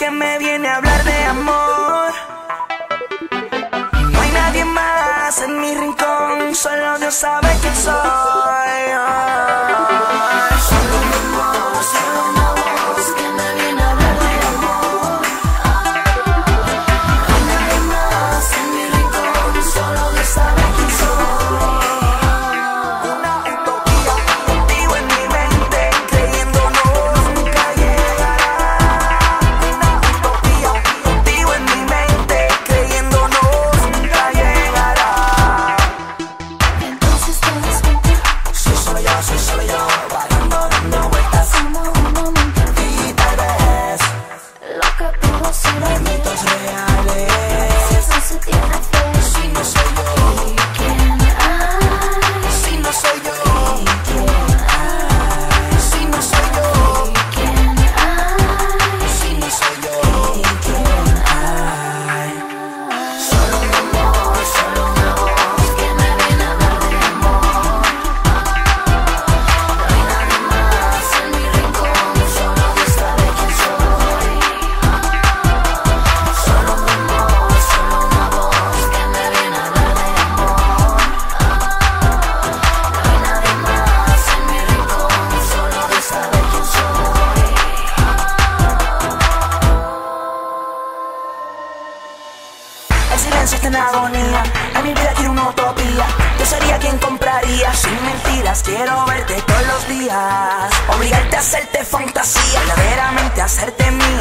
que me viene a hablar de amor. No hay nadie más en mi rincón, solo Dios sabe quién soy. Pienso en agonía, a mi vida quiero una utopía. Yo sería quien compraría, sin mentiras, quiero verte todos los días. Obligarte a hacerte fantasía, verdaderamente hacerte mía.